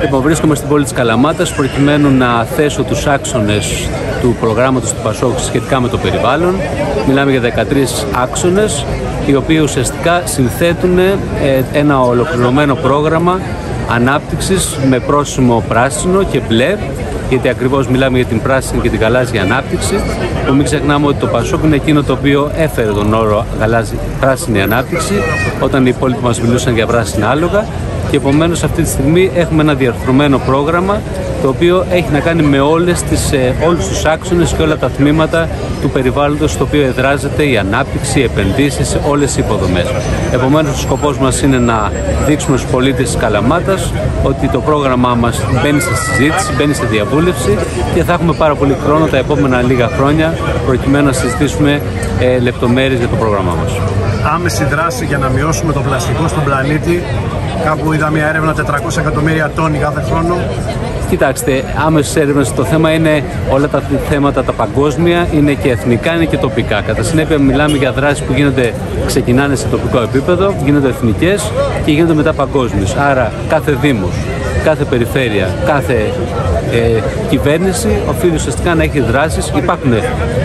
Λοιπόν, βρίσκομαι στην πόλη της Καλαμάτας προκειμένου να θέσω τους άξονες του προγράμματος του Πασόκ σχετικά με το περιβάλλον. Μιλάμε για 13 άξονες, οι οποίοι ουσιαστικά συνθέτουν ε, ένα ολοκληρωμένο πρόγραμμα ανάπτυξης με πρόσημο πράσινο και μπλε γιατί ακριβώς μιλάμε για την πράσινη και την γαλάζια ανάπτυξη που μην ξεχνάμε ότι το Πασόκ είναι εκείνο το οποίο έφερε τον όρο γαλάζι, πράσινη ανάπτυξη όταν οι υπόλοιποι μας μιλούσαν για πράσινα άλογα και επομένως αυτή τη στιγμή έχουμε ένα διαρθρωμένο πρόγραμμα το οποίο έχει να κάνει με όλες τις, ε, όλους τους άξονες και όλα τα τμήματα του περιβάλλοντος στο οποίο εδράζεται η ανάπτυξη, οι επενδύσεις, όλες οι υποδομές. Επομένως, ο σκοπός μας είναι να δείξουμε στους πολίτες της Καλαμάτας ότι το πρόγραμμά μας μπαίνει σε συζήτηση, μπαίνει σε διαβούλευση και θα έχουμε πάρα πολύ χρόνο τα επόμενα λίγα χρόνια προκειμένου να συζητήσουμε ε, λεπτομέρειες για το πρόγραμμά μας. Άμεση δράση για να μειώσουμε το πλαστικό στον πλανήτη. Κάπου είδα μια έρευνα 400 εκατομμύρια τόνοι κάθε χρόνο. Κοιτάξτε, άμεσες έρευνες το θέμα είναι όλα τα θέματα τα παγκόσμια, είναι και εθνικά, είναι και τοπικά. Κατά συνέπεια, μιλάμε για δράσεις που γίνονται, ξεκινάνε σε τοπικό επίπεδο, γίνονται εθνικές και γίνονται μετά παγκόσμιες. Άρα, κάθε Δήμος, κάθε περιφέρεια, κάθε ε, κυβέρνηση οφείλει ουσιαστικά να έχει δράσεις. Υπάρχουν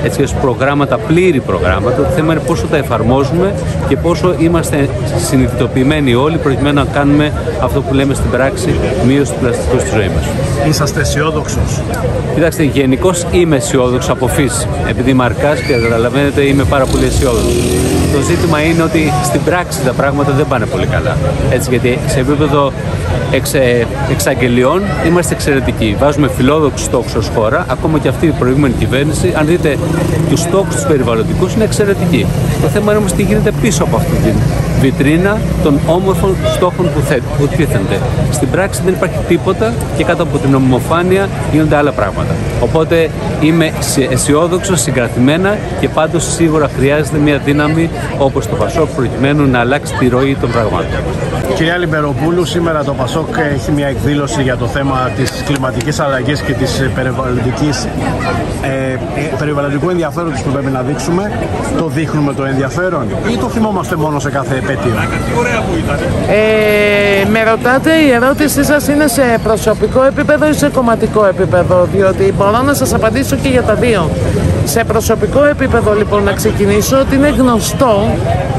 έτσι προγράμματα, πλήρη προγράμματα. Το θέμα είναι πόσο τα εφαρμόζουμε και πόσο είμαστε συνειδητοποιημένοι όλοι προκειμένου να κάνουμε αυτό που λέμε στην πράξη μείωση του πλαστικού στη ζωή μας. Είσαστε αισιόδοξος; Κοιτάξτε, γενικώς είμαι αισιόδοξος από φύση. Επειδή είμαι αρκάς και καταλαβαίνετε, είμαι πάρα πολύ αισιόδοξος. Το ζήτημα είναι ότι στην πράξη τα πράγματα δεν πάνε πολύ καλά. Έτσι, γιατί σε επίπεδο εξ, ε, εξαγγελιών είμαστε εξαιρετικοί. Βάζουμε φιλόδοξους στόχους ως χώρα, ακόμα και αυτή η προηγούμενη κυβέρνηση. Αν δείτε τους στόχους τους περιβαλλοντικούς, είναι εξαιρετικοί. Το θέμα είναι όμως τι γίνεται πίσω από αυτή την βιτρίνα των όμορφων στόχων που, θέ, που τίθενται. Στην πράξη δεν υπάρχει τίποτα και κάτω από την ομοφάνεια γίνονται άλλα πράγματα. Οπότε είμαι αισιόδοξος, συγκρατημένα και πάντως σίγουρα χρειάζεται μια δύναμη όπως το Πασόκ προκειμένου να αλλάξει τη ροή των πραγμάτων. Κυρία Λιμπεροπούλου, σήμερα το Πασόκ έχει μια εκδήλωση για το θέμα της κλιματικής αλλαγής και της περιβαλλοντικής, ε, περιβαλλοντικού ενδιαφέροντος που πρέπει να δείξουμε. Το δείχνουμε το ενδιαφέρον ή το θυμόμαστε μόνο σε κάθε επέτειο. Ε, με ρωτάτε, η ερώτησή σας είναι σε προσωπικό επίπεδο ή σε κομματικό επίπεδο, διότι μπορώ να σας απαντήσω και για τα δύο. Σε προσωπικό επίπεδο λοιπόν να ξεκινήσω ότι είναι γνωστό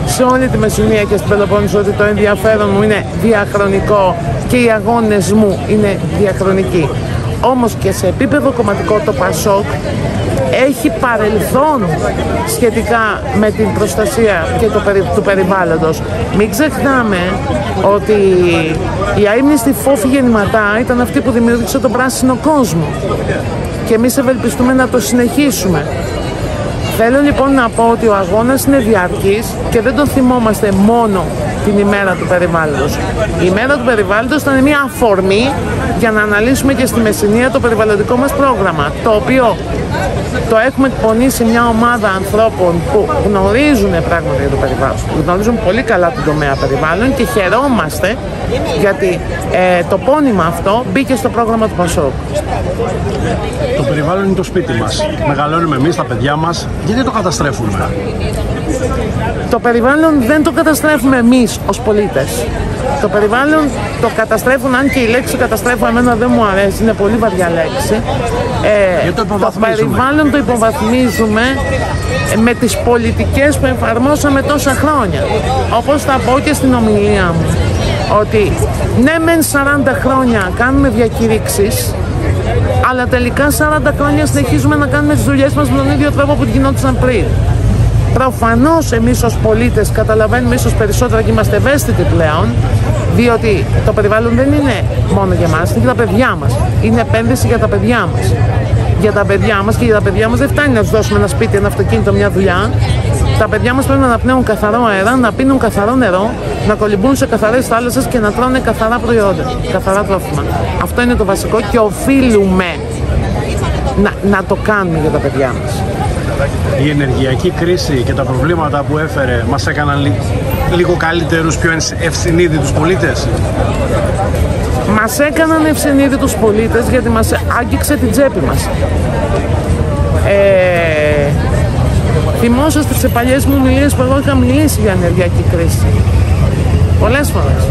σε όλη τη Μεσσηνία και στην Πελοπόννησο ότι το ενδιαφέρον μου είναι διαχρονικό και οι αγώνες μου είναι διαχρονικοί. Όμως και σε επίπεδο κομματικό το ΠΑΣΟΚ έχει παρελθόν σχετικά με την προστασία και το περι, του περιβάλλοντος. Μην ξεχνάμε ότι η αείμνηστη φόφη γεννηματά ήταν αυτή που δημιούργησε τον πράσινο κόσμο και εμείς ευελπιστούμε να το συνεχίσουμε. Θέλω λοιπόν να πω ότι ο αγώνας είναι διαρκής και δεν τον θυμόμαστε μόνο την ημέρα του περιβάλλοντος. Η ημέρα του περιβάλλοντος ήταν μια αφορμή για να αναλύσουμε και στη Μεσσηνία το περιβαλλοντικό μας πρόγραμμα, το οποίο το έχουμε εκπονήσει μια ομάδα ανθρώπων που γνωρίζουν πράγματα για το περιβάλλον, γνωρίζουν πολύ καλά τον τομέα περιβάλλον και χαιρόμαστε γιατί ε, το πόνημα αυτό μπήκε στο πρόγραμμα του Πασόκ. Το περιβάλλον είναι το σπίτι μας. Μεγαλώνουμε εμείς, τα παιδιά μας. Γιατί το καταστρέφουμε; Το περιβάλλον δεν το καταστρέφουμε εμείς ως πολίτες. Το περιβάλλον το καταστρέφουν, αν και η λέξη καταστρέφω εμένα δεν μου αρέσει, είναι πολύ βαριά λέξη. Ε, το, το περιβάλλον το υποβαθμίζουμε με τις πολιτικές που εφαρμόσαμε τόσα χρόνια. Όπως θα πω και στην ομιλία μου, ότι ναι μεν 40 χρόνια κάνουμε διακηρύξεις, αλλά τελικά 40 χρόνια συνεχίζουμε να κάνουμε τις δουλειές μας με τον ίδιο τρόπο που γινόντουσαν πριν. Προφανώς εμείς ως πολίτες καταλαβαίνουμε ίσως περισσότερα και είμαστε ευαίσθητοι πλέον, διότι το περιβάλλον δεν είναι μόνο για εμά, είναι για τα παιδιά μας. Είναι επένδυση για τα παιδιά μας. Για τα παιδιά μας και για τα παιδιά μας δεν φτάνει να τους δώσουμε ένα σπίτι, ένα αυτοκίνητο, μια δουλειά. Τα παιδιά μας πρέπει να αναπνέουν καθαρό αέρα, να πίνουν καθαρό νερό, να κολυμπούν σε καθαρές θάλασσες και να τρώνε καθαρά προϊόντα, καθαρά τρόφιμα. Αυτό είναι το βασικό και οφείλουμε να, να το κάνουμε για τα παιδιά μας η ενεργειακή κρίση και τα προβλήματα που έφερε μας έκαναν λίγο καλύτερους, πιο ευσυνείδητους πολίτες; Μας έκαναν ευσυνείδητους πολίτες γιατί μας άγγιξε την τσέπη μας. Ε, θυμόσαστε σε παλιές μου μιλίες που εγώ είχα μιλήσει για ενεργειακή κρίση. Πολλές φορές.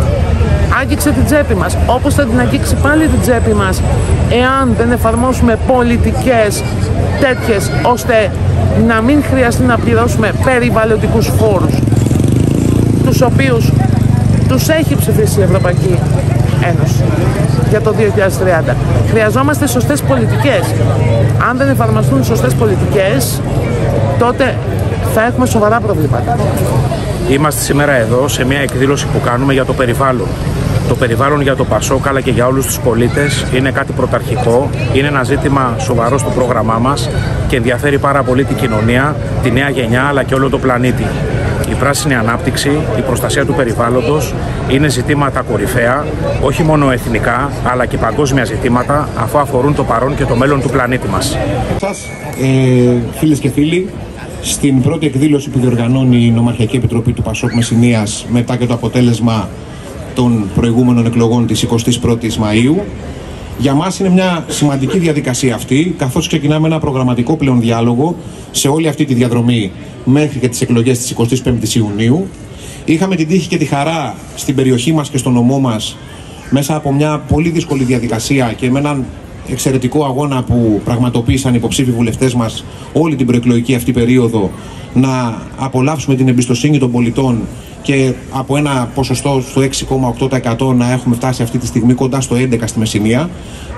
άγγιξε την τσέπη μας, όπως θα την αγγίξει πάλι την τσέπη μας, εάν δεν εφαρμόσουμε πολιτικές τέτοιες, ώστε να μην χρειαστεί να πληρώσουμε περιβαλλοντικούς φόρους, τους οποίους τους έχει ψηφίσει η Ευρωπαϊκή Ένωση για το 2030. Χρειαζόμαστε σωστές πολιτικές. Αν δεν εφαρμοστούν σωστές πολιτικές, τότε θα έχουμε σοβαρά προβλήματα. Είμαστε σήμερα εδώ σε μια εκδήλωση που κάνουμε για το περιβάλλον. Το περιβάλλον για το Πασόκ αλλά και για όλους τους πολίτες είναι κάτι πρωταρχικό, είναι ένα ζήτημα σοβαρό στο πρόγραμμά μας και ενδιαφέρει πάρα πολύ την κοινωνία, τη νέα γενιά αλλά και όλο το πλανήτη. Η πράσινη ανάπτυξη, η προστασία του περιβάλλοντος είναι ζητήματα κορυφαία, όχι μόνο εθνικά αλλά και παγκόσμια ζητήματα αφού αφορούν το παρόν και το μέλλον του πλανήτη μας. Σας, ε, φίλες και φίλοι, στην πρώτη εκδήλωση που διοργανώνει η Νομαρχιακή Επιτροπή του Πασόκ Μεσσηνίας μετά και το αποτέλεσμα των προηγούμενων εκλογών της 21ης Μαΐου. Για μας είναι μια σημαντική διαδικασία αυτή, καθώς ξεκινάμε ένα προγραμματικό πλέον διάλογο σε όλη αυτή τη διαδρομή μέχρι και τις εκλογές της 25ης Ιουνίου. Είχαμε την τύχη και τη χαρά στην περιοχή μας και στο νομό μας μέσα από μια πολύ δύσκολη διαδικασία και με έναν εξαιρετικό αγώνα που πραγματοποίησαν οι υποψήφοι βουλευτές μας όλη την προεκλογική αυτή περίοδο να απολαύσουμε την εμπιστοσύνη των πολιτών και από ένα ποσοστό στο 6,8% να έχουμε φτάσει αυτή τη στιγμή κοντά στο 11% στη Μεσσηνία.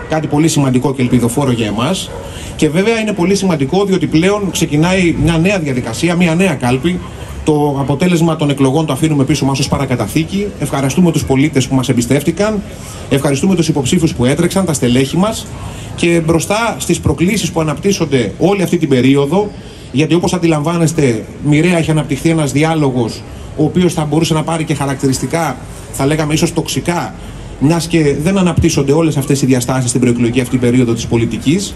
Κάτι πολύ σημαντικό και ελπιδοφόρο για εμάς. Και βέβαια είναι πολύ σημαντικό διότι πλέον ξεκινάει μια νέα διαδικασία, μια νέα κάλπη. Το αποτέλεσμα των εκλογών το αφήνουμε πίσω μας ως παρακαταθήκη. Ευχαριστούμε τους πολίτες που μας εμπιστεύτηκαν. Ευχαριστούμε τους υποψήφιους που έτρεξαν, τα στελέχη μας. Και μπροστά στις προκλήσεις που αναπτύσσονται όλη αυτή την περίοδο, γιατί όπως αντιλαμβάνεστε, μοιραία έχει αναπτυχθεί ένας διάλογος ο οποίος θα μπορούσε να πάρει και χαρακτηριστικά, θα λέγαμε ίσως τοξικά, μιας και δεν αναπτύσσονται όλες αυτές οι διαστάσεις στην προεκλογική αυτή περίοδο της πολιτικής.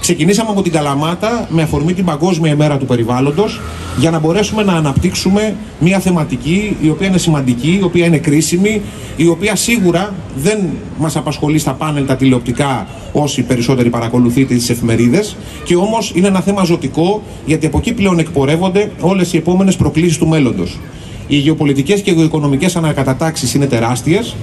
Ξεκινήσαμε από την Καλαμάτα με αφορμή την Παγκόσμια ημέρα του περιβάλλοντος για να μπορέσουμε να αναπτύξουμε μια θεματική η οποία είναι σημαντική, η οποία είναι κρίσιμη, η οποία σίγουρα δεν μας απασχολεί στα πάνελ τα τηλεοπτικά όσοι περισσότεροι παρακολουθείτε τις εφημερίδες και όμως είναι ένα θέμα ζωτικό γιατί από εκεί πλέον εκπορεύονται όλες οι επόμενες προκλήσεις του μέλλοντος. Οι γεωπολιτικές και γεωοικονομικές ανακατατάξεις είναι τεράστιες.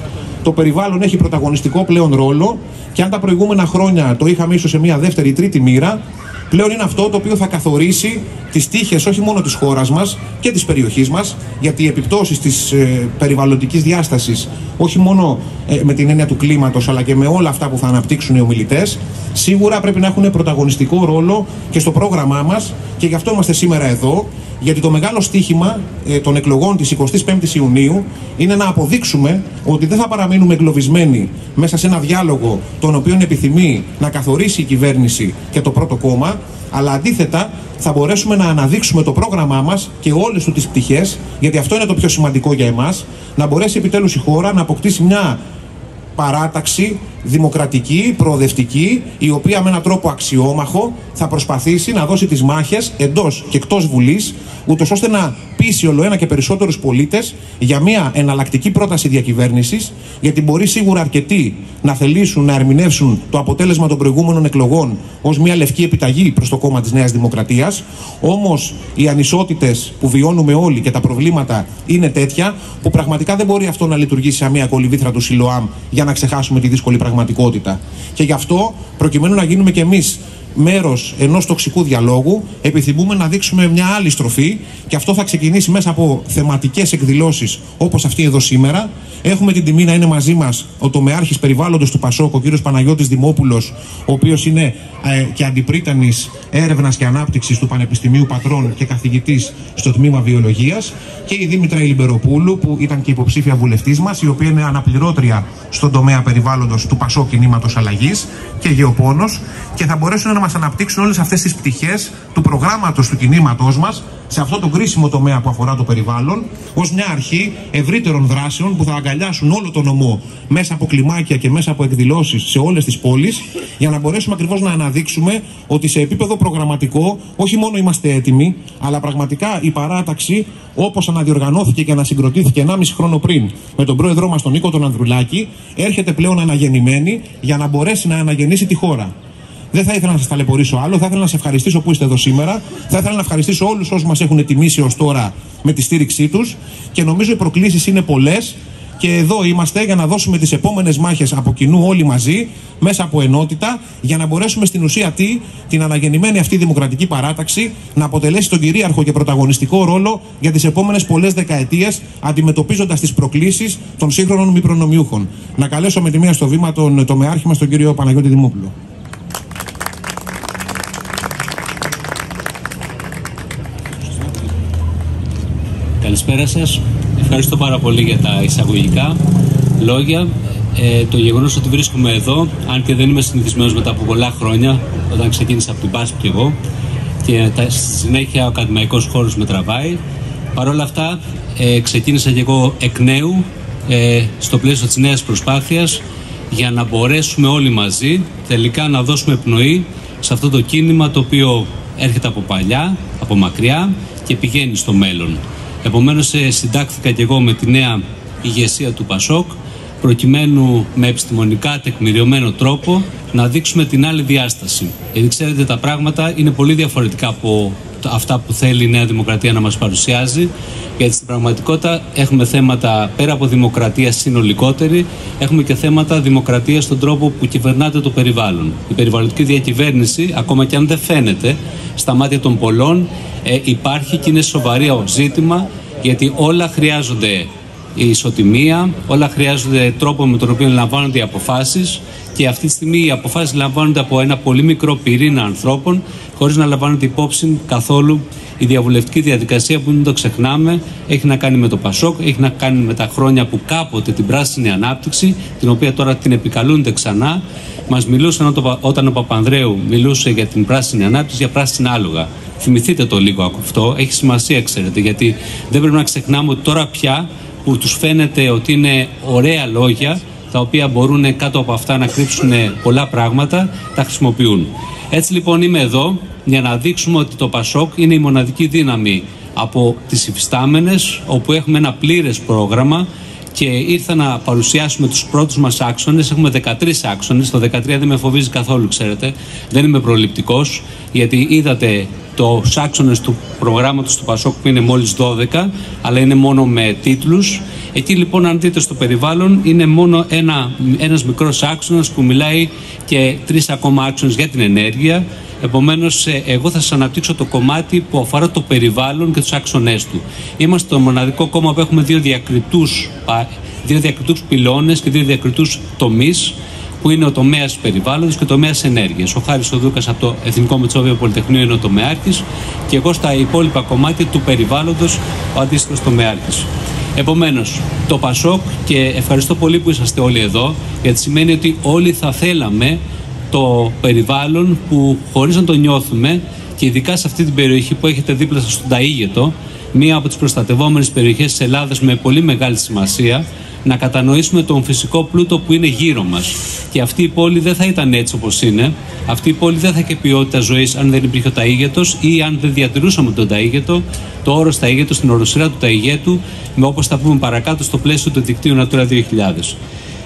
Το περιβάλλον έχει πρωταγωνιστικό πλέον ρόλο και αν τα προηγούμενα χρόνια το είχαμε ίσως σε μια δεύτερη ή τρίτη μοίρα, πλέον είναι αυτό το οποίο θα καθορίσει τις τύχες όχι μόνο της χώρας μας και της περιοχής μας, γιατί οι επιπτώσεις της ε, περιβαλλοντικής διάστασης, όχι μόνο ε, με την έννοια του κλίματος, αλλά και με όλα αυτά που θα αναπτύξουν οι ομιλητές, σίγουρα πρέπει να έχουν πρωταγωνιστικό ρόλο και στο πρόγραμμά μας και γι' αυτό είμαστε σήμερα εδώ γιατί το μεγάλο στίχημα ε, των εκλογών της 25ης Ιουνίου είναι να αποδείξουμε ότι δεν θα παραμείνουμε εγκλωβισμένοι μέσα σε ένα διάλογο τον οποίο επιθυμεί να καθορίσει η κυβέρνηση και το πρώτο κόμμα, αλλά αντίθετα θα μπορέσουμε να αναδείξουμε το πρόγραμμά μας και όλες του τις πτυχές, γιατί αυτό είναι το πιο σημαντικό για εμάς, να μπορέσει επιτέλους η χώρα να αποκτήσει μια παράταξη δημοκρατική, προοδευτική, η οποία με έναν τρόπο αξιόμαχο θα προσπαθήσει να δώσει τις μάχες εντός και εκτός Βουλής, ούτως ώστε να πείσει όλο ένα και περισσότερους πολίτες για μια εναλλακτική πρόταση διακυβέρνησης, γιατί μπορεί σίγουρα αρκετοί να θελήσουν να ερμηνεύσουν το αποτέλεσμα των προηγούμενων εκλογών ως μια λευκή επιταγή προς το κόμμα της Νέας Δημοκρατίας, όμως οι ανισότητες που βιώνουμε όλοι και τα προβλήματα είναι τέτοια που πραγματικά δεν μπορεί αυτό να λειτουργήσει σαν μια κολυβήθρα του Σιλοάμ για να ξεχάσουμε τη δύσκολη πραγματικότητα. Και γι' αυτό, προκειμένου να γίνουμε κι εμείς μέρος ενός τοξικού διαλόγου, επιθυμούμε να δείξουμε μια άλλη στροφή και αυτό θα ξεκινήσει μέσα από θεματικές εκδηλώσεις όπως αυτή εδώ σήμερα. Έχουμε την τιμή να είναι μαζί μας ο τομεάρχης περιβάλλοντος του Πασόκ, ο κ. Παναγιώτης Δημόπουλος, ο οποίος είναι ε, και αντιπρίτανης έρευνας και ανάπτυξης του Πανεπιστημίου Πατρών και καθηγητής στο τμήμα Βιολογίας, και η Δήμητρα Ηλιμπεροπούλου, που ήταν και υποψήφια βουλευτής μας, η οποία είναι αναπληρώτρια στον τομέα περιβάλλοντος του Πασόκ Κινήματος Αλλαγής και Γεωπόνος, και θα μπορέσουν να μας αναπτύξουν όλες αυτές τις πτυχές του προγράμματος του κινήματός μας σε αυτό το κρίσιμο τομέα που αφορά το περιβάλλον, ως μια αρχή ευρύτερων δράσεων που θα αγκαλιάσουν όλο το νομό μέσα από κλιμάκια και μέσα από εκδηλώσεις σε όλες τις πόλεις, για να μπορέσουμε ακριβώς να αναδείξουμε ότι σε επίπεδο προγραμματικό όχι μόνο είμαστε έτοιμοι, αλλά πραγματικά η παράταξη, όπως αναδιοργανώθηκε και ανασυγκροτήθηκε 1,5 χρόνο πριν με τον πρόεδρό μας τον Νίκο τον Ανδρουλάκη, έρχεται πλέον αναγεννημένη για να μπορέσει να αναγεννήσει τη χώρα. Δεν θα ήθελα να σας ταλαιπωρήσω άλλο. Θα ήθελα να σα ευχαριστήσω που είστε εδώ σήμερα. Θα ήθελα να ευχαριστήσω όλους όσους μας έχουν τιμήσει ως τώρα με τη στήριξή τους. Και νομίζω οι προκλήσεις είναι πολλές. και εδώ είμαστε για να δώσουμε τις επόμενες μάχες από κοινού όλοι μαζί, μέσα από ενότητα, για να μπορέσουμε στην ουσία τι, την αναγεννημένη αυτή δημοκρατική παράταξη να αποτελέσει τον κυρίαρχο και πρωταγωνιστικό ρόλο για τις επόμενες πολλές δεκαετίες, αντιμετωπίζοντας τις προκλήσεις των σύγχρονων μη προνομιούχων. Να καλέσω με τη μία στο βήμα τον τομεάρχη μας, τον κύριο Παναγιώτη Δημόπουλο. Καλησπέρα σας. Ευχαριστώ πάρα πολύ για τα εισαγωγικά λόγια. Ε, το γεγονός ότι βρίσκομαι εδώ, αν και δεν είμαι συνηθισμένος μετά από πολλά χρόνια, όταν ξεκίνησα από την Πάσπη και εγώ, και τα, στη συνέχεια ο ακαδημαϊκός χώρος με τραβάει. Παρ' όλα αυτά, ε, ξεκίνησα και εγώ εκ νέου, ε, στο πλαίσιο της νέας προσπάθειας, για να μπορέσουμε όλοι μαζί τελικά να δώσουμε πνοή σε αυτό το κίνημα το οποίο έρχεται από παλιά, από μακριά και πηγαίνει στο μέλλον. Επομένως ε, συντάχθηκα και εγώ με τη νέα ηγεσία του Πασόκ προκειμένου με επιστημονικά τεκμηριωμένο τρόπο να δείξουμε την άλλη διάσταση. Γιατί ξέρετε τα πράγματα είναι πολύ διαφορετικά από αυτά που θέλει η Νέα Δημοκρατία να μας παρουσιάζει γιατί στην πραγματικότητα έχουμε θέματα πέρα από δημοκρατία συνολικότερη έχουμε και θέματα δημοκρατία στον τρόπο που κυβερνάται το περιβάλλον. Η περιβαλλοντική διακυβέρνηση ακόμα και αν δεν φαίνεται στα μάτια των πολλών ε, υπάρχει και είναι σοβαρό ζήτημα γιατί όλα χρειάζονται η ισοτιμία, όλα χρειάζονται τρόπο με τον οποίο λαμβάνονται οι αποφάσεις και αυτή τη στιγμή οι αποφάσεις λαμβάνονται από ένα πολύ μικρό πυρήνα ανθρώπων χωρίς να λαμβάνονται υπόψη καθόλου η διαβουλευτική διαδικασία που μην το ξεχνάμε έχει να κάνει με το Πασόκ, έχει να κάνει με τα χρόνια που κάποτε την πράσινη ανάπτυξη, την οποία τώρα την επικαλούνται ξανά, μας μιλούσαν όταν ο Παπανδρέου μιλούσε για την πράσινη ανάπτυξη, για πράσινα άλογα. Θυμηθείτε το λίγο αυτό, έχει σημασία ξέρετε, γιατί δεν πρέπει να ξεχνάμε ότι τώρα πια που τους φαίνεται ότι είναι ωραία λόγια, τα οποία μπορούν κάτω από αυτά να κρύψουν πολλά πράγματα, τα χρησιμοποιούν. Έτσι λοιπόν είμαι εδώ για να δείξουμε ότι το ΠΑΣΟΚ είναι η μοναδική δύναμη από τις υφιστάμενες, όπου έχουμε ένα πλήρες πρόγραμμα και ήρθα να παρουσιάσουμε τους πρώτους μας άξονες. Έχουμε 13 άξονες, το 13 δεν με φοβίζει καθόλου ξέρετε, δεν είμαι προληπτικός, γιατί είδατε το άξονες του προγράμματος του ΠΑΣΟΚ που είναι μόλις 12, αλλά είναι μόνο με τίτλους. Εκεί λοιπόν αν δείτε στο περιβάλλον είναι μόνο ένα, ένας μικρός άξονας που μιλάει και τρεις ακόμα άξονες για την ενέργεια, Επομένως, ε, εγώ θα σας αναπτύξω το κομμάτι που αφορά το περιβάλλον και τους άξονές του. Είμαστε το μοναδικό κόμμα που έχουμε δύο διακριτούς δύο διακριτούς πυλώνες και δύο διακριτούς τομείς που είναι ο τομέας περιβάλλοντος και ο τομέας ενέργειας. Ο Χάρης Οδούκα από το Εθνικό Μετσόβιο Πολυτεχνείο είναι ο τομεάρχης και εγώ στα υπόλοιπα κομμάτια του περιβάλλοντος ο αντίστοιχος τομεάρχης. Επομένως, το Πασόκ και ευχαριστώ πολύ που είσαστε όλοι εδώ, γιατί σημαίνει ότι όλοι θα θέλαμε το περιβάλλον που χωρίς να το νιώθουμε και ειδικά σε αυτή την περιοχή που έχετε δίπλα σας στον Ταΐγετο, μία από τις προστατευόμενες περιοχές της Ελλάδας με πολύ μεγάλη σημασία, να κατανοήσουμε τον φυσικό πλούτο που είναι γύρω μας. Και αυτή η πόλη δεν θα ήταν έτσι όπως είναι. Αυτή η πόλη δεν θα είχε ποιότητα ζωής αν δεν υπήρχε ο Ταΐγετος ή αν δεν διατηρούσαμε τον Ταΐγετο, το όρος Ταΐγετος, την οροσυρά του Ταΐγετου, με όπως θα πούμε παρακάτω στο πλαίσιο του δικτύου Natura 2000.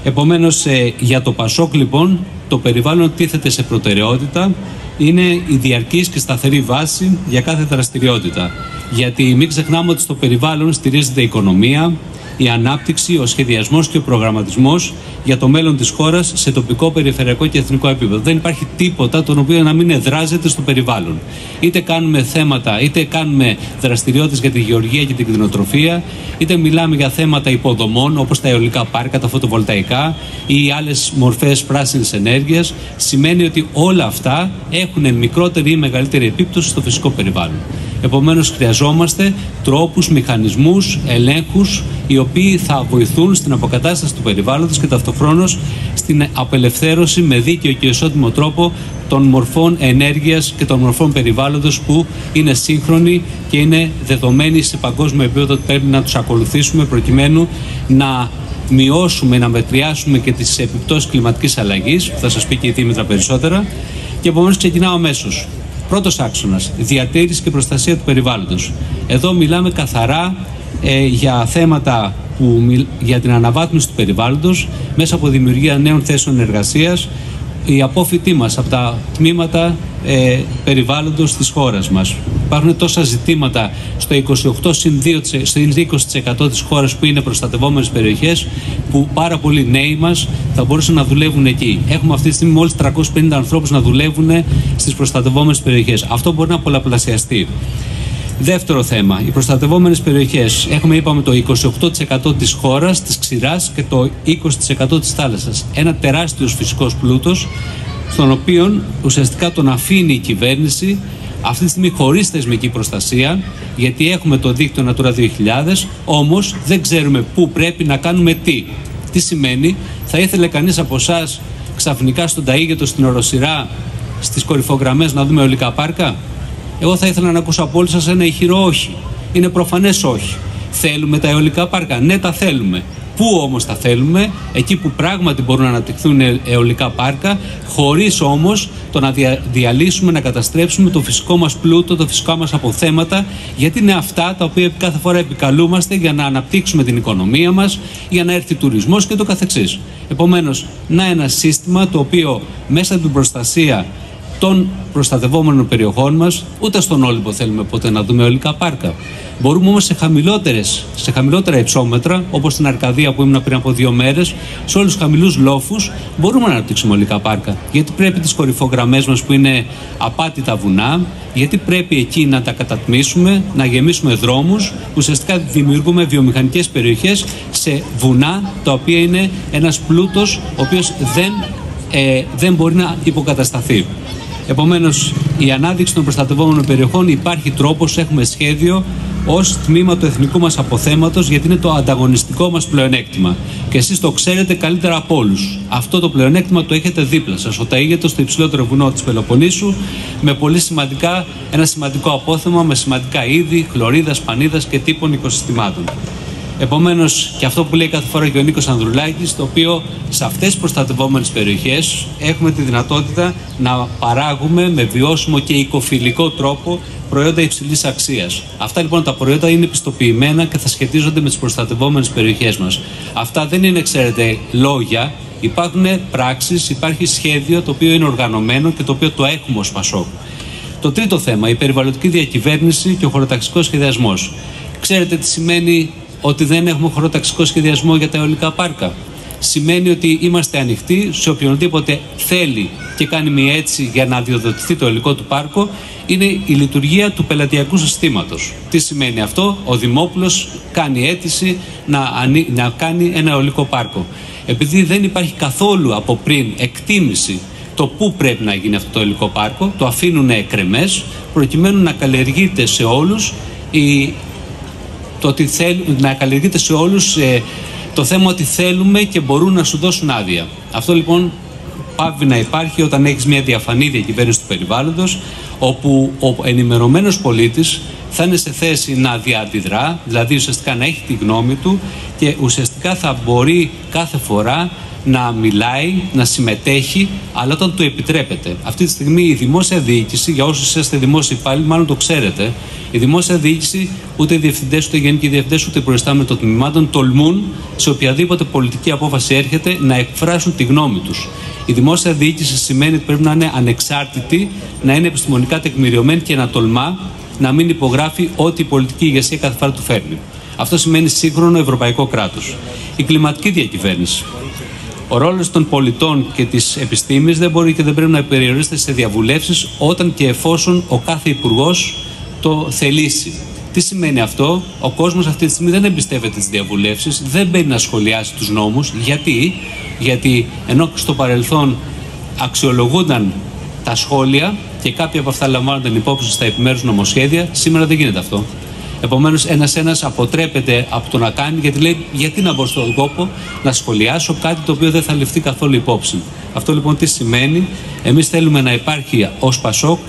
Επομένως, ε, για το Πασόκ λοιπόν, το περιβάλλον τίθεται σε προτεραιότητα, είναι η διαρκής και σταθερή βάση για κάθε δραστηριότητα. Γιατί μην ξεχνάμε ότι στο περιβάλλον στηρίζεται η οικονομία, η ανάπτυξη, ο σχεδιασμός και ο προγραμματισμός για το μέλλον της χώρας σε τοπικό, περιφερειακό και εθνικό επίπεδο. Δεν υπάρχει τίποτα το οποίο να μην εδράζεται στο περιβάλλον. Είτε κάνουμε θέματα, είτε κάνουμε δραστηριότητες για τη γεωργία και την κτηνοτροφία, είτε μιλάμε για θέματα υποδομών όπως τα αιωλικά πάρκα, τα φωτοβολταϊκά ή άλλες μορφές πράσινης ενέργειας. Σημαίνει ότι όλα αυτά έχουν μικρότερη ή μεγαλύτερη επίπτωση στο φυσικό περιβάλλον. Επομένως χρειαζόμαστε τρόπους, μηχανισμούς, ελέγχους οι οποίοι θα βοηθούν στην αποκατάσταση του περιβάλλοντος και ταυτοχρόνως στην απελευθέρωση με δίκαιο και ισότιμο τρόπο των μορφών ενέργειας και των μορφών περιβάλλοντος που είναι σύγχρονοι και είναι δεδομένοι σε παγκόσμιο επίπεδο ότι πρέπει να τους ακολουθήσουμε προκειμένου να μειώσουμε, να μετριάσουμε και τις επιπτώσεις κλιματικής αλλαγής, θα σας πει και η Δήμητρα περισσότερα, και επομένως ξεκινάω αμέσως. Πρώτος άξονας, διατήρηση και προστασία του περιβάλλοντος. Εδώ μιλάμε καθαρά ε, για θέματα που, για την αναβάθμιση του περιβάλλοντος μέσα από δημιουργία νέων θέσεων εργασίας, οι απόφοιτοί μας από τα τμήματα ε, περιβάλλοντος της χώρας μας. υπάρχουν τόσα ζητήματα στο 28 συν 20% της χώρας που είναι προστατευόμενες περιοχές που πάρα πολλοί νέοι μας θα μπορούσαν να δουλεύουν εκεί. Έχουμε αυτή τη στιγμή μόλις 350 ανθρώπους να δουλεύουν στις προστατευόμενες περιοχές. Αυτό μπορεί να πολλαπλασιαστεί. Δεύτερο θέμα, οι προστατευόμενες περιοχές. Έχουμε, είπαμε, το 28% της χώρας, της ξηράς και το 20% της θάλασσας. Ένα τεράστιος φυσικός πλούτος, στον οποίο ουσιαστικά τον αφήνει η κυβέρνηση αυτή τη στιγμή χωρίς θεσμική προστασία, γιατί έχουμε το δίκτυο Natura 2000, όμως δεν ξέρουμε πού πρέπει να κάνουμε τι. Τι σημαίνει, θα ήθελε κανείς από εσά ξαφνικά στον Ταίγετο, στην Οροσυρά, στις κορυφογραμμές να δούμε ολικά πάρκα; Εγώ θα ήθελα να ακούσω από όλους σας ένα ηχηρό όχι. Είναι προφανές όχι. Θέλουμε τα αιωλικά πάρκα. Ναι, τα θέλουμε. Πού όμως τα θέλουμε, εκεί που πράγματι μπορούν να αναπτυχθούν αιωλικά πάρκα, χωρίς όμως το να διαλύσουμε, να καταστρέψουμε το φυσικό μας πλούτο, το φυσικά μας αποθέματα, γιατί είναι αυτά τα οποία κάθε φορά επικαλούμαστε για να αναπτύξουμε την οικονομία μας, για να έρθει τουρισμός και το καθεξής. Επομένως, να ένα σύστημα το οποίο μέσα από την προστασία των προστατευόμενων περιοχών μας, ούτε στον Όλυμπο θέλουμε ποτέ να δούμε ολικά πάρκα. Μπορούμε όμως σε, χαμηλότερες, σε χαμηλότερα υψόμετρα, όπως στην Αρκαδία που ήμουν πριν από δύο μέρες, σε όλους τους χαμηλούς λόφους, μπορούμε να αναπτύξουμε ολικά πάρκα. Γιατί πρέπει τις κορυφογραμμές μας που είναι απάτητα βουνά, γιατί πρέπει εκεί να τα κατατμήσουμε, να γεμίσουμε δρόμους, ουσιαστικά δημιουργούμε βιομηχανικές περιοχές σε βουνά, τα οποία είναι ένας πλούτος ο οποίος δεν, ε, δεν μπορεί να υποκατασταθεί. Επομένως, η ανάδειξη των προστατευόμενων περιοχών υπάρχει τρόπος, έχουμε σχέδιο ως τμήμα του εθνικού μας αποθέματος, γιατί είναι το ανταγωνιστικό μας πλεονέκτημα. Και εσείς το ξέρετε καλύτερα από όλους. Αυτό το πλεονέκτημα το έχετε δίπλα σας. Ο Ταίγετο στο υψηλότερο βουνό της Πελοποννήσου, με πολύ σημαντικά, ένα σημαντικό απόθεμα με σημαντικά είδη, χλωρίδας, πανίδας και τύπων οικοσυστημάτων. Επομένως, και αυτό που λέει κάθε φορά και ο Νίκος Ανδρουλάκης, το οποίο σε αυτές τις προστατευόμενες περιοχές έχουμε τη δυνατότητα να παράγουμε με βιώσιμο και οικοφιλικό τρόπο προϊόντα υψηλής αξίας. Αυτά λοιπόν τα προϊόντα είναι επιστοποιημένα και θα σχετίζονται με τις προστατευόμενες περιοχές μας. Αυτά δεν είναι, ξέρετε, λόγια. Υπάρχουν πράξεις, υπάρχει σχέδιο το οποίο είναι οργανωμένο και το οποίο το έχουμε ως Πασόκ. Το τρίτο θέμα, η περιβαλλοντική διακυβέρνηση και ο χωροταξικός σχεδιασμός. Ξέρετε τι σημαίνει ότι δεν έχουμε χωροταξικό σχεδιασμό για τα αιωλικά πάρκα. Σημαίνει ότι είμαστε ανοιχτοί σε οποιονδήποτε θέλει και κάνει μια έτσι για να αδειοδοτηθεί το υλικό του πάρκο είναι η λειτουργία του πελατειακού συστήματος. Τι σημαίνει αυτό, ο Δημόπουλος κάνει αίτηση να, να κάνει ένα αιωλικό πάρκο. Επειδή δεν υπάρχει καθόλου από πριν εκτίμηση το πού πρέπει να γίνει αυτό το υλικό πάρκο, το αφήνουν εκρεμές προκειμένου να καλλιεργείται σε όλους η το ότι θέλουν να καλλιεργείται σε όλους ε, το θέμα ότι θέλουμε και μπορούν να σου δώσουν άδεια. Αυτό λοιπόν πάβει να υπάρχει όταν έχεις μια διαφανή διακυβέρνηση του περιβάλλοντος όπου ο ενημερωμένος πολίτης θα είναι σε θέση να διαντιδρά, δηλαδή ουσιαστικά να έχει τη γνώμη του και ουσιαστικά θα μπορεί κάθε φορά να μιλάει, να συμμετέχει, αλλά όταν το επιτρέπεται. Αυτή τη στιγμή η δημόσια διοίκηση, για όσους είστε δημόσιοι υπάλληλοι, μάλλον το ξέρετε, η δημόσια διοίκηση, ούτε οι διευθυντές, ούτε οι γενικοί διευθυντές, ούτε οι προϊστάμενοι των τμήματων τολμούν σε οποιαδήποτε πολιτική απόφαση έρχεται να εκφράσουν τη γνώμη τους. Η δημόσια διοίκηση σημαίνει ότι πρέπει να είναι ανεξάρτητη, να είναι επιστημονικά τεκμηριωμένη και να τολμά να μην υπογράφει ό,τι η πολιτική ηγεσία κάθε φορά του φέρνει. Αυτό σημαίνει σύγχρονο ευρωπαϊκό κράτος. Η κλιματική διακυβέρνηση. Ο ρόλος των πολιτών και της επιστήμης δεν μπορεί και δεν πρέπει να περιορίζεται σε διαβουλεύσεις όταν και εφόσον ο κάθε υπουργός το θελήσει. Τι σημαίνει αυτό, ο κόσμος αυτή τη στιγμή δεν εμπιστεύεται τις διαβουλεύσεις, δεν μπαίνει να σχολιάσει τους νόμους. Γιατί; Γιατί ενώ στο παρελθόν αξιολογούνταν τα σχόλια και κάποια από αυτά λαμβάνονταν υπόψη στα επιμέρους νομοσχέδια, σήμερα δεν γίνεται αυτό. Επομένως, ένα-ένα αποτρέπεται από το να κάνει, γιατί λέει: Γιατί να μπω στον κόπο να σχολιάσω κάτι το οποίο δεν θα ληφθεί καθόλου υπόψη. Αυτό λοιπόν τι σημαίνει, εμείς θέλουμε να υπάρχει ως Πασόκ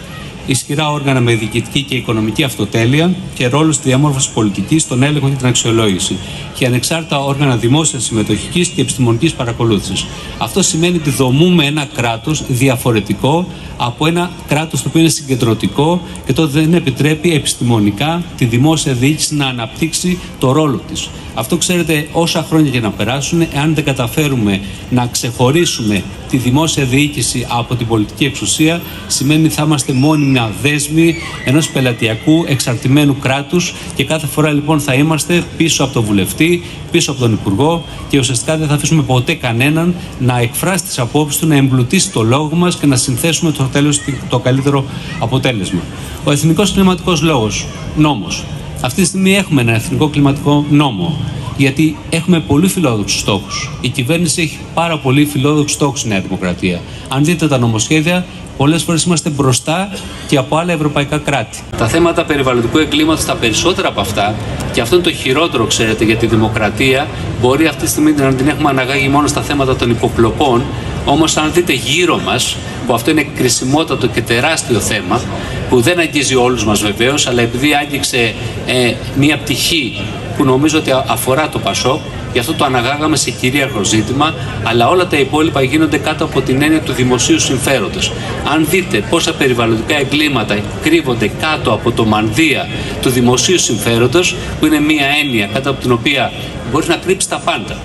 ισχυρά όργανα με διοικητική και οικονομική αυτοτέλεια και ρόλο στη διαμόρφωσης πολιτικής, στον έλεγχο και την αξιολόγηση. Και ανεξάρτητα όργανα δημόσιας συμμετοχικής και επιστημονικής παρακολούθησης. Αυτό σημαίνει ότι δομούμε ένα κράτος διαφορετικό από ένα κράτος το οποίο είναι συγκεντρωτικό και τότε δεν επιτρέπει επιστημονικά τη δημόσια διοίκηση να αναπτύξει το ρόλο της. Αυτό ξέρετε όσα χρόνια και να περάσουν, εάν δεν καταφέρουμε να ξεχωρίσουμε τη δημόσια διοίκηση από την πολιτική εξουσία, σημαίνει ότι θα είμαστε μόνιμοι μια δέσμη ενός πελατειακού εξαρτημένου κράτους και κάθε φορά λοιπόν θα είμαστε πίσω από τον βουλευτή, πίσω από τον υπουργό και ουσιαστικά δεν θα αφήσουμε ποτέ κανέναν να εκφράσει τις απόψεις του, να εμπλουτίσει το λόγο μας και να συνθέσουμε το τέλος το καλύτερο αποτέλεσμα. Ο Εθνικός Κλιματικός Λόγος, νόμος. Αυτή τη στιγμή έχουμε ένα εθνικό κλιματικό νόμο γιατί έχουμε πολύ φιλόδοξους στόχους. Η κυβέρνηση έχει πάρα πολύ φιλόδοξους στόχους στη Νέα Δημοκρατία. Αν δείτε τα νομοσχέδια, πολλές φορές είμαστε μπροστά και από άλλα ευρωπαϊκά κράτη. Τα θέματα περιβαλλοντικού εγκλήματος, τα περισσότερα από αυτά, και αυτό είναι το χειρότερο, ξέρετε, για τη δημοκρατία, μπορεί αυτή τη στιγμή να την έχουμε αναγάγει μόνο στα θέματα των υποκλοπών. Όμως, αν δείτε γύρω μας, που αυτό είναι κρισιμότατο και τεράστιο θέμα, που δεν αγγίζει όλους μας βεβαίως, αλλά επειδή άγγιξε ε, μία πτυχή που νομίζω ότι αφορά το Πασό, γι' αυτό το αναγάγαμε σε κυρίαρχο ζήτημα, αλλά όλα τα υπόλοιπα γίνονται κάτω από την έννοια του δημοσίου συμφέροντος. Αν δείτε πόσα περιβαλλοντικά εγκλήματα κρύβονται κάτω από το μανδύα του δημοσίου συμφέροντος, που είναι μία έννοια κάτω από την οποία μπορείς να κρύψεις τα πάντα.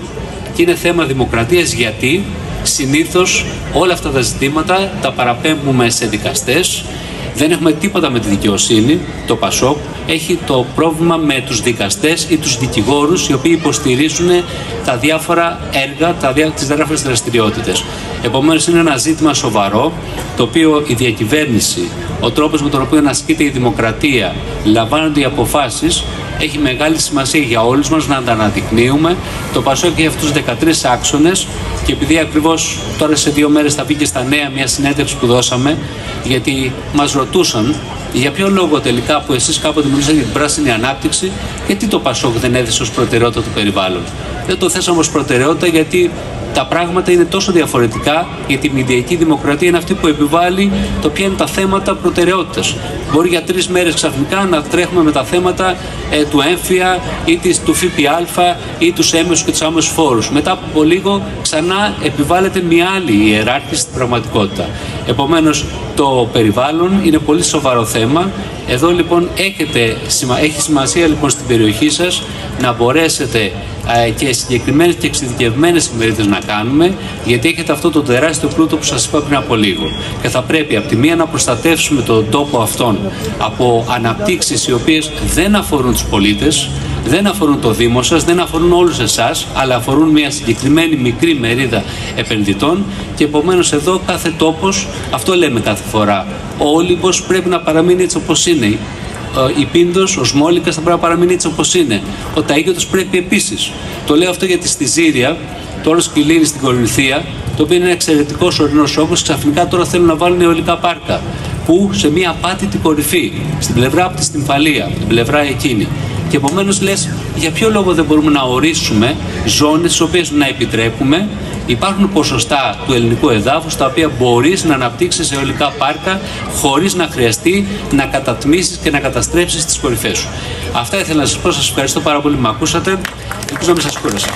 Και είναι θέμα δημοκρατίας γιατί συνήθως όλα αυτά τα ζητήματα τα παραπέμπουμε σε δικαστές, δεν έχουμε τίποτα με τη δικαιοσύνη, το ΠΑΣΟΚ. Έχει το πρόβλημα με τους δικαστές ή τους δικηγόρους οι οποίοι υποστηρίζουν τα διάφορα έργα, τα διά, τις διάφορες δραστηριότητες. Επομένως είναι ένα ζήτημα σοβαρό, το οποίο η διακυβέρνηση, ο τρόπος με τον οποίο ασκείται η δημοκρατία, λαμβάνονται οι αποφάσεις, έχει μεγάλη σημασία για όλους μας να τα αναδεικνύουμε. Το ΠΑΣΟΚ έχει αυτούς τους 13 άξονες και επειδή ακριβώς τώρα σε δύο μέρες θα βγει και στα νέα μια συνέντευξη που δώσαμε, γιατί μας ρωτούσαν για ποιο λόγο τελικά που εσείς κάποτε μιλήσατε για την πράσινη ανάπτυξη, γιατί το ΠΑΣΟΚ δεν έδειξε ως προτεραιότητα το περιβάλλον. Δεν το θέσαμε ως προτεραιότητα γιατί τα πράγματα είναι τόσο διαφορετικά γιατί η μηδιακή δημοκρατία είναι αυτή που επιβάλλει το ποια είναι τα θέματα προτεραιότητας. Μπορεί για τρεις μέρες ξαφνικά να τρέχουμε με τα θέματα ε, του έμφυα ή της, του ΦΠΑ ή τους έμεσους και τους άμεσους φόρους. Μετά από λίγο ξανά επιβάλλεται μια άλλη ιεράρχηση στην πραγματικότητα. Επομένως, το περιβάλλον είναι πολύ σοβαρό θέμα. Εδώ λοιπόν έχετε, έχει σημασία λοιπόν στην περιοχή σας να μπορέσετε ε, και συγκεκριμένες και εξειδικευμένες ημερίδες να κάνουμε, γιατί έχετε αυτό το τεράστιο πλούτο που σας είπα πριν από λίγο. Και θα πρέπει από τη μία να προστατεύσουμε τον τόπο αυτόν από αναπτύξεις οι οποίες δεν αφορούν τους πολίτες, δεν αφορούν το Δήμο σας, δεν αφορούν όλους εσάς, αλλά αφορούν μια συγκεκριμένη μικρή μερίδα επενδυτών και επομένως εδώ κάθε τόπος, αυτό λέμε κάθε φορά, ο Όλυμπος πρέπει να παραμείνει έτσι όπως είναι η Πίντος, ο Σμόλικας θα πρέπει να παραμείνει έτσι όπως είναι. Ο Ταΐκητο πρέπει επίσης. Το λέω αυτό γιατί στη Ζήρια, το όλο σκυλίνει στην Κορινθία, το οποίο είναι ένα εξαιρετικός ορεινός όγκο, ξαφνικά τώρα θέλουν να βάλουν αιωλικά πάρκα. Που σε μια απάτητη κορυφή, στην πλευρά από τη Στυμφαλία, από την πλευρά εκείνη. Και επομένως λες, για ποιο λόγο δεν μπορούμε να ορίσουμε ζώνες τι οποίες να επιτρέπουμε; Υπάρχουν ποσοστά του ελληνικού εδάφους τα οποία μπορείς να αναπτύξεις αιωλικά πάρκα χωρίς να χρειαστεί να κατατμήσεις και να καταστρέψεις τις κορυφές σου. Αυτά ήθελα να σας πω. Σας ευχαριστώ πάρα πολύ που με ακούσατε. Ελπίζω να μην σας κούρασα.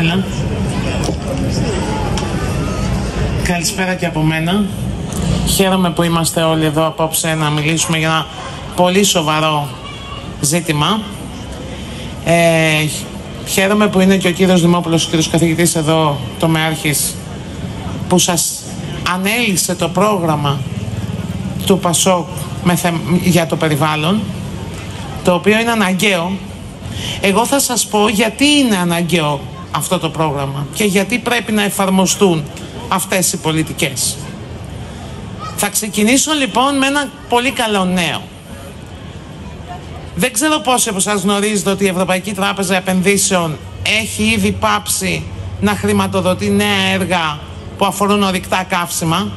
Έλα. Καλησπέρα και από μένα. Χαίρομαι που είμαστε όλοι εδώ απόψε να μιλήσουμε για ένα πολύ σοβαρό ζήτημα ε, χαίρομαι που είναι και ο κύριος Δημόπουλος, ο κύριος καθηγητής εδώ, το Μεάρχης, που σας ανέλησε το πρόγραμμα του ΠΑΣΟΚ για το περιβάλλον, το οποίο είναι αναγκαίο. Εγώ θα σας πω γιατί είναι αναγκαίο αυτό το πρόγραμμα και γιατί πρέπει να εφαρμοστούν αυτές οι πολιτικές. Θα ξεκινήσω λοιπόν με ένα πολύ καλό νέο. Δεν ξέρω πόσοι από εσάς γνωρίζετε ότι η Ευρωπαϊκή Τράπεζα Επενδύσεων έχει ήδη πάψει να χρηματοδοτεί νέα έργα που αφορούν ορυκτά καύσιμα.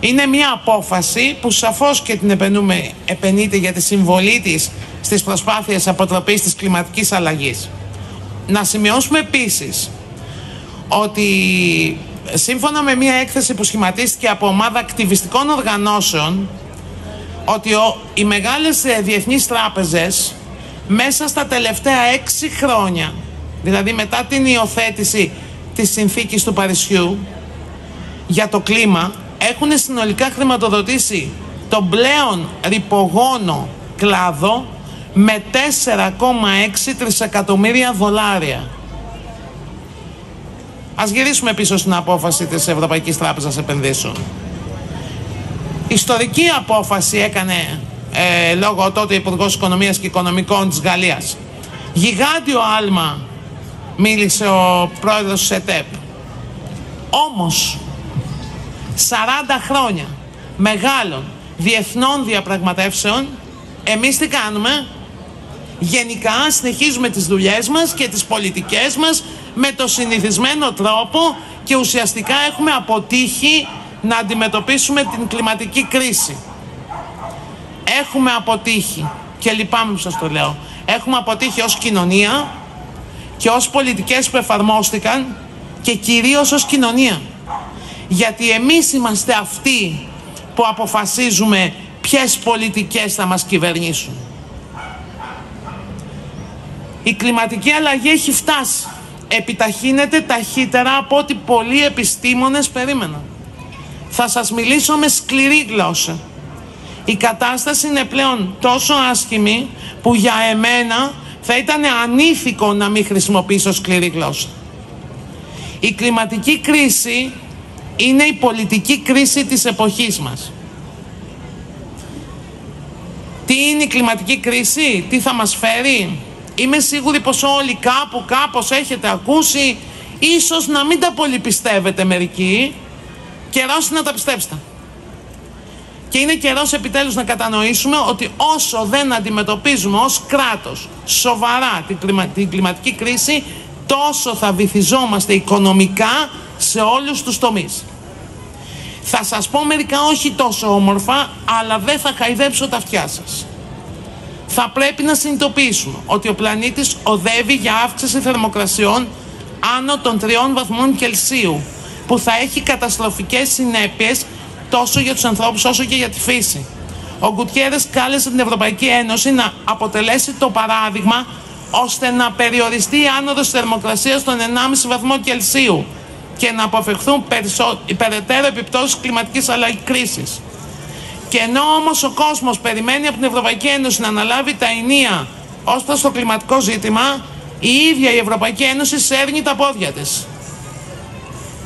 Είναι μια απόφαση που σαφώς και την επενούμε, επενείται για τη συμβολή της στις προσπάθειες αποτροπής της κλιματικής αλλαγής. Να σημειώσουμε επίσης ότι σύμφωνα με μια έκθεση που σχηματίστηκε από ομάδα ακτιβιστικών οργανώσεων ότι ο, οι μεγάλες ε, διεθνείς τράπεζες μέσα στα τελευταία έξι χρόνια, δηλαδή μετά την υιοθέτηση της συνθήκης του Παρισιού για το κλίμα, έχουν συνολικά χρηματοδοτήσει τον πλέον ρηπογόνο κλάδο με 4,6 τρισεκατομμύρια δολάρια. Ας γυρίσουμε πίσω στην απόφαση της Ευρωπαϊκής Τράπεζας Επενδύσεων. Ιστορική απόφαση έκανε ε, λόγω τότε Υπουργός Οικονομίας και Οικονομικών της Γαλλίας. Γιγάντιο άλμα μίλησε ο πρόεδρος της ΕΤΕΠ. Όμως, 40 χρόνια μεγάλων διεθνών διαπραγματεύσεων, εμείς τι κάνουμε, γενικά συνεχίζουμε τις δουλειές μας και τις πολιτικές μας με το συνηθισμένο τρόπο και ουσιαστικά έχουμε αποτύχει να αντιμετωπίσουμε την κλιματική κρίση. Έχουμε αποτύχει και λυπάμαι που σας το λέω. Έχουμε αποτύχει ως κοινωνία και ως πολιτικές που εφαρμόστηκαν και κυρίως ως κοινωνία. Γιατί εμείς είμαστε αυτοί που αποφασίζουμε ποιες πολιτικές θα μας κυβερνήσουν. Η κλιματική αλλαγή έχει φτάσει. Επιταχύνεται ταχύτερα από ό,τι πολλοί επιστήμονες περίμεναν. Θα σας μιλήσω με σκληρή γλώσσα. Η κατάσταση είναι πλέον τόσο άσχημη που για εμένα θα ήταν ανήθικο να μην χρησιμοποιήσω σκληρή γλώσσα. Η κλιματική κρίση είναι η πολιτική κρίση της εποχής μας. Τι είναι η κλιματική κρίση, τι θα μας φέρει; Είμαι σίγουρη πως όλοι κάπου κάπως έχετε ακούσει, ίσως να μην τα πολύ πιστεύετε μερικοί, καιρός να τα πιστέψετε. Και είναι καιρός επιτέλους να κατανοήσουμε ότι όσο δεν αντιμετωπίζουμε ως κράτος σοβαρά την, κλιματική κρίση, τόσο θα βυθιζόμαστε οικονομικά σε όλους τους τομείς. Θα σας πω μερικά όχι τόσο όμορφα, αλλά δεν θα χαϊδέψω τα αυτιά σας. Θα πρέπει να συνειδητοποιήσουμε ότι ο πλανήτης οδεύει για αύξηση θερμοκρασιών άνω των τριών βαθμών Κελσίου, που θα έχει καταστροφικές συνέπειες τόσο για τους ανθρώπους όσο και για τη φύση. Ο Γκουτιέρες κάλεσε την Ευρωπαϊκή Ένωση να αποτελέσει το παράδειγμα ώστε να περιοριστεί η άνοδος θερμοκρασίας των 1,5 βαθμό Κελσίου και να αποφευχθούν περαιτέρω επιπτώσεις κλιματικής αλλαγής κρίσης. Και ενώ όμως ο κόσμος περιμένει από την Ευρωπαϊκή Ένωση να αναλάβει τα ενία ως προς το κλιματικό ζήτημα, η ίδια η Ευρωπαϊκή Ένωση σέρνει τα πόδια της.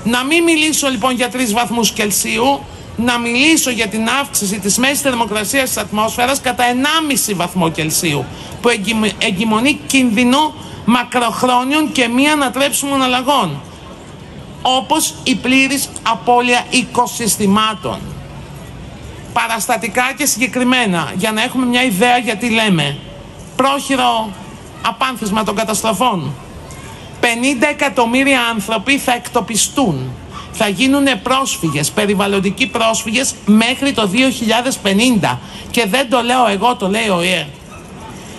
Να μην μιλήσω λοιπόν για 3 βαθμούς Κελσίου, να μιλήσω για την αύξηση της μέσης θερμοκρασίας της ατμόσφαιρας κατά 1,5 βαθμό Κελσίου που εγκυμονεί κίνδυνο μακροχρόνιων και μη ανατρέψιμων αλλαγών όπως η πλήρης απώλεια οικοσυστημάτων. Παραστατικά και συγκεκριμένα, για να έχουμε μια ιδέα γιατί λέμε πρόχειρο απάνθισμα των καταστροφών. 50 εκατομμύρια άνθρωποι θα εκτοπιστούν θα γίνουν πρόσφυγες, περιβαλλοντικοί πρόσφυγες μέχρι το 2050 και δεν το λέω εγώ, το λέει ο ΙΕ.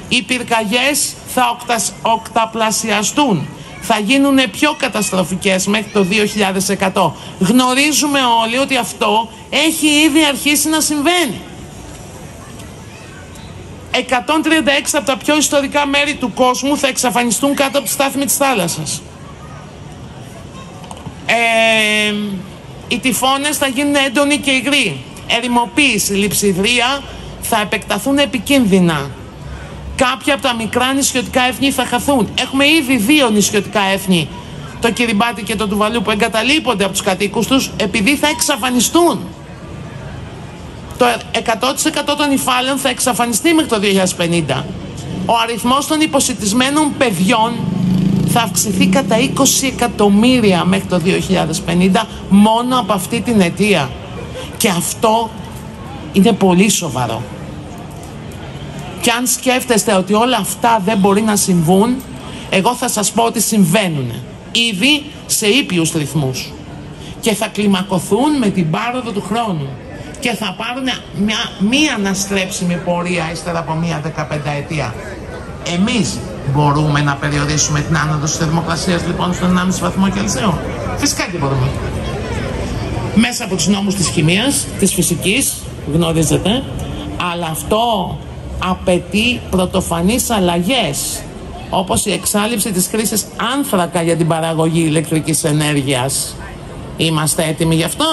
Οι πυρκαγιές θα οκταπλασιαστούν, θα γίνουν πιο καταστροφικές μέχρι το 2100. Γνωρίζουμε όλοι ότι αυτό έχει ήδη αρχίσει να συμβαίνει. 136 από τα πιο ιστορικά μέρη του κόσμου θα εξαφανιστούν κάτω από τη στάθμη της θάλασσας. Ε, οι τυφώνες θα γίνουν έντονοι και υγροί. Ερημοποίηση, λειψιδρία θα επεκταθούν επικίνδυνα. Κάποια από τα μικρά νησιωτικά έθνη θα χαθούν. Έχουμε ήδη δύο νησιωτικά έθνη, το Κυριμπάτι και το Τουβαλού, που εγκαταλείπονται από τους κατοίκους τους επειδή θα εξαφανιστούν. Το 100% των υφάλων θα εξαφανιστεί μέχρι το 2050. Ο αριθμός των υποσυτισμένων παιδιών θα αυξηθεί κατά 20 εκατομμύρια μέχρι το 2050 μόνο από αυτή την αιτία. Και αυτό είναι πολύ σοβαρό. Και αν σκέφτεστε ότι όλα αυτά δεν μπορεί να συμβούν, εγώ θα σας πω ότι συμβαίνουν. Ήδη σε ήπιους ρυθμούς. Και θα κλιμακωθούν με την πάροδο του χρόνου. Και θα πάρουν μια, μία αναστρέψιμη πορεία ύστερα από μία 15 ετία. Εμείς μπορούμε να περιορίσουμε την άνοδο της θερμοκρασίας λοιπόν στον 1,5 βαθμό Κελσίου; Φυσικά και μπορούμε. Μέσα από τους νόμους της χημίας, της φυσικής, γνωρίζετε, αλλά αυτό απαιτεί πρωτοφανείς αλλαγές όπως η εξάλληψη της χρήσης άνθρακα για την παραγωγή ηλεκτρικής ενέργειας. Είμαστε έτοιμοι γι' αυτό;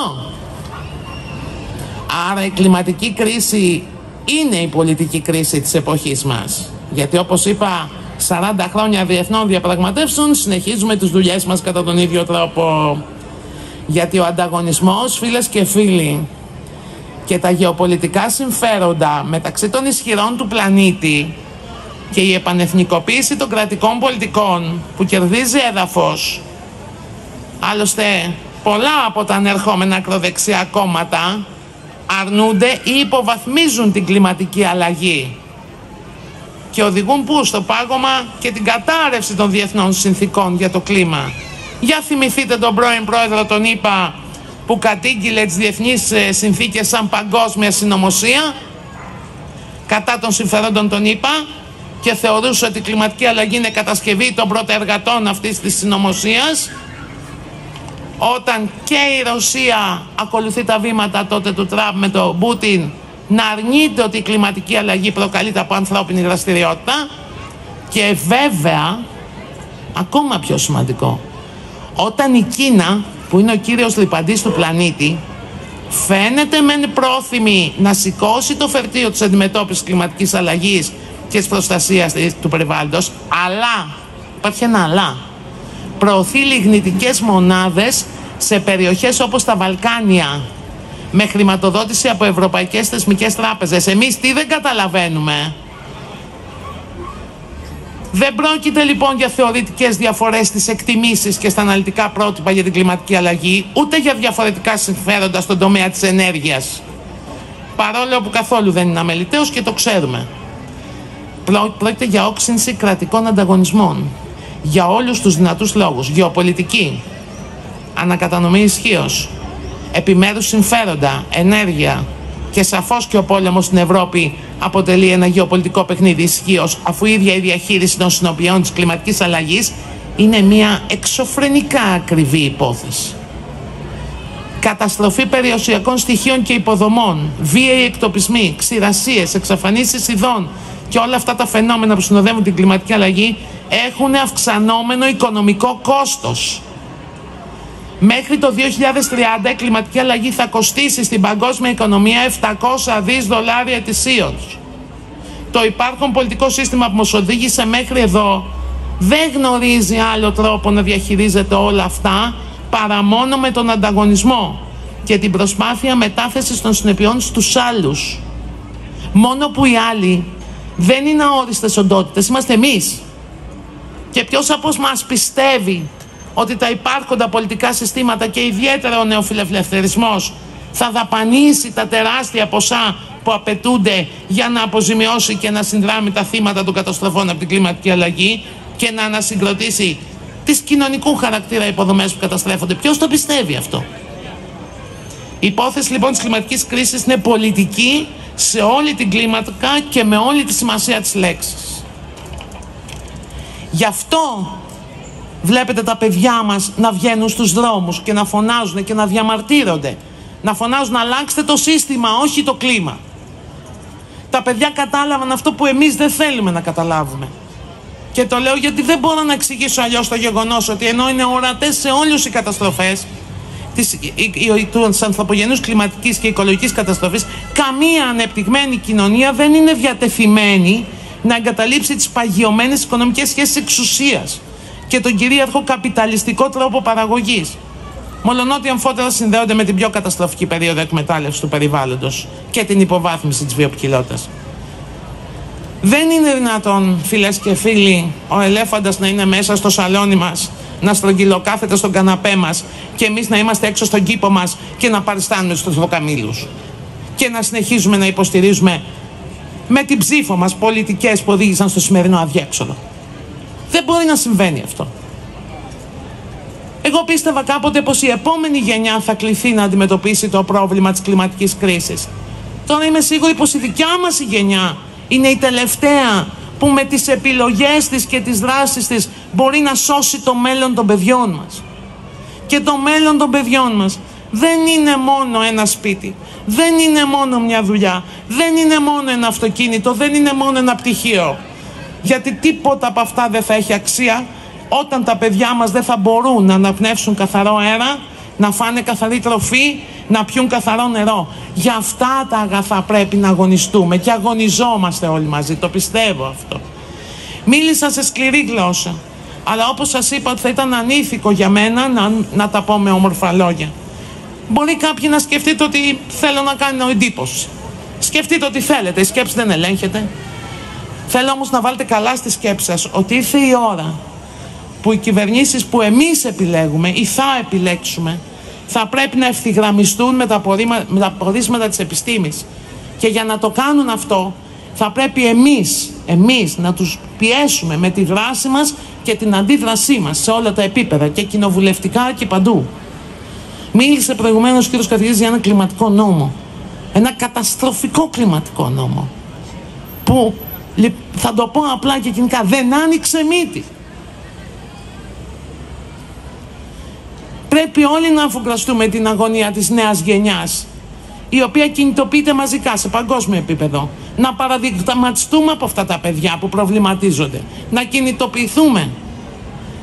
Άρα η κλιματική κρίση είναι η πολιτική κρίση της εποχής μας. Γιατί όπως είπα 40 χρόνια διεθνών διαπραγματεύσεων συνεχίζουμε τις δουλειές μας κατά τον ίδιο τρόπο. Γιατί ο ανταγωνισμός, φίλες και φίλοι, και τα γεωπολιτικά συμφέροντα μεταξύ των ισχυρών του πλανήτη και η επανεθνικοποίηση των κρατικών πολιτικών που κερδίζει έδαφος. Άλλωστε, πολλά από τα ανερχόμενα ακροδεξιά κόμματα αρνούνται ή υποβαθμίζουν την κλιματική αλλαγή και οδηγούν πού; Στο πάγωμα και την κατάρρευση των διεθνών συνθήκων για το κλίμα. Για θυμηθείτε τον πρώην πρόεδρο τον είπα που κατήγγειλε τις διεθνείς ε, συνθήκες σαν παγκόσμια συνωμοσία κατά των συμφερόντων των ΗΠΑ και θεωρούσε ότι η κλιματική αλλαγή είναι κατασκευή των πρώτων εργατών αυτής της συνωμοσίας. Όταν και η Ρωσία ακολουθεί τα βήματα τότε του Τραμπ με τον Πούτιν να αρνείται ότι η κλιματική αλλαγή προκαλείται από ανθρώπινη δραστηριότητα και βέβαια ακόμα πιο σημαντικό όταν η Κίνα που είναι ο κύριος λιπαντής του πλανήτη φαίνεται μεν πρόθυμη να σηκώσει το φερτίο της αντιμετώπισης κλιματικής αλλαγής και της προστασίας του περιβάλλοντος αλλά, υπάρχει ένα αλλά προωθεί λιγνητικές μονάδες σε περιοχές όπως τα Βαλκάνια με χρηματοδότηση από ευρωπαϊκές θεσμικές τράπεζες. Εμείς τι δεν καταλαβαίνουμε; Δεν πρόκειται λοιπόν για θεωρητικές διαφορές στις εκτιμήσεις και στα αναλυτικά πρότυπα για την κλιματική αλλαγή, ούτε για διαφορετικά συμφέροντα στον τομέα της ενέργειας. Παρόλο που καθόλου δεν είναι αμεληταίος και το ξέρουμε. Πρόκειται για όξυνση κρατικών ανταγωνισμών. Για όλους τους δυνατούς λόγους. Γεωπολιτική, ανακατανομή ισχύως, επιμέρους συμφέροντα, ενέργεια και σαφώς και ο πόλεμος στην Ευρώπη αποτελεί ένα γεωπολιτικό παιχνίδι ισχύως, αφού η ίδια η διαχείριση των συνοπιών της κλιματικής αλλαγής είναι μια εξωφρενικά ακριβή υπόθεση. Καταστροφή περιοσιακών στοιχείων και υποδομών, βίαιοι εκτοπισμοί, ξηρασίες, εξαφανίσεις ειδών και όλα αυτά τα φαινόμενα που συνοδεύουν την κλιματική αλλαγή έχουν αυξανόμενο οικονομικό κόστος. Μέχρι το 2030 η κλιματική αλλαγή θα κοστίσει στην παγκόσμια οικονομία 700 δις δολάρια ετησίως. Το υπάρχον πολιτικό σύστημα που μας οδήγησε μέχρι εδώ δεν γνωρίζει άλλο τρόπο να διαχειρίζεται όλα αυτά παρά μόνο με τον ανταγωνισμό και την προσπάθεια μετάθεσης των συνεπειών στους άλλους. Μόνο που οι άλλοι δεν είναι αόριστες οντότητες, είμαστε εμείς. Και ποιος από μας πιστεύει ότι τα υπάρχοντα πολιτικά συστήματα και ιδιαίτερα ο νεοφιλελευθερισμός θα δαπανίσει τα τεράστια ποσά που απαιτούνται για να αποζημιώσει και να συνδράμει τα θύματα των καταστροφών από την κλιματική αλλαγή και να ανασυγκροτήσει τις κοινωνικού χαρακτήρα υποδομές που καταστρέφονται. Ποιος το πιστεύει αυτό; Η υπόθεση λοιπόν της κλιματικής κρίσης είναι πολιτική σε όλη την κλίμακα και με όλη τη σημασία της λέξης. Γι' αυτό βλέπετε τα παιδιά μας να βγαίνουν στους δρόμους και να φωνάζουν και να διαμαρτύρονται. Να φωνάζουν να αλλάξετε το σύστημα, όχι το κλίμα. Τα παιδιά κατάλαβαν αυτό που εμείς δεν θέλουμε να καταλάβουμε. Και το λέω γιατί δεν μπορώ να εξηγήσω αλλιώς το γεγονός ότι ενώ είναι ορατές σε όλου οι καταστροφές της ανθρωπογενούς κλιματικής και οικολογικής καταστροφής, καμία ανεπτυγμένη κοινωνία δεν είναι διατεθειμένη να εγκαταλείψει τις παγιωμένες οικονομικές σχέσεις εξουσίας και τον κυρίαρχο καπιταλιστικό τρόπο παραγωγής. Μολονότι αμφότερα συνδέονται με την πιο καταστροφική περίοδο εκμετάλλευσης του περιβάλλοντος και την υποβάθμιση της βιοπικιλότητα. Δεν είναι δυνατόν, φίλες και φίλοι, ο ελέφαντας να είναι μέσα στο σαλόνι μας, να στρογγυλοκάθεται στον καναπέ μας και εμείς να είμαστε έξω στον κήπο μας και να παριστάνουμε στους δροκαμίλου. Και να συνεχίζουμε να υποστηρίζουμε με την ψήφο μας πολιτικές που οδήγησαν στο σημερινό αδιέξοδο. Δεν μπορεί να συμβαίνει αυτό. Εγώ πίστευα κάποτε πως η επόμενη γενιά θα κληθεί να αντιμετωπίσει το πρόβλημα της κλιματικής κρίσης. Τώρα είμαι σίγουρη πως η δικιά μας η γενιά είναι η τελευταία που με τις επιλογές της και τις δράσεις της μπορεί να σώσει το μέλλον των παιδιών μας. Και το μέλλον των παιδιών μας δεν είναι μόνο ένα σπίτι, δεν είναι μόνο μια δουλειά, δεν είναι μόνο ένα αυτοκίνητο, δεν είναι μόνο ένα πτυχίο. Γιατί τίποτα από αυτά δεν θα έχει αξία όταν τα παιδιά μας δεν θα μπορούν να αναπνεύσουν καθαρό αέρα, να φάνε καθαρή τροφή, να πιούν καθαρό νερό. Για αυτά τα αγαθά πρέπει να αγωνιστούμε και αγωνιζόμαστε όλοι μαζί, το πιστεύω αυτό. Μίλησα σε σκληρή γλώσσα. Αλλά όπως σας είπα ότι θα ήταν ανήθικο για μένα να, να τα πω με όμορφα λόγια. Μπορεί κάποιοι να σκεφτείτε ότι θέλω να κάνω εντύπωση. Σκεφτείτε ότι θέλετε, η σκέψη δεν ελέγχεται. Θέλω όμως να βάλετε καλά στη σκέψη σας ότι ήρθε η ώρα που οι κυβερνήσεις που εμείς επιλέγουμε ή θα επιλέξουμε θα πρέπει να ευθυγραμμιστούν με τα, με τα πορίσματα της επιστήμης. Και για να το κάνουν αυτό θα πρέπει εμείς, εμείς να τους πιέσουμε με τη δράση μας και την αντίδρασή μας σε όλα τα επίπεδα και κοινοβουλευτικά και παντού. Μίλησε προηγουμένως ο κ. Καθηγητής για ένα κλιματικό νόμο. Ένα καταστροφικό κλιματικό νόμο. Που θα το πω απλά και κοινικά δεν άνοιξε μύτη. Πρέπει όλοι να αφουγκραστούμε την αγωνία της νέας γενιάς η οποία κινητοποιείται μαζικά σε παγκόσμιο επίπεδο. Να παραδειγματιστούμε από αυτά τα παιδιά που προβληματίζονται. Να κινητοποιηθούμε.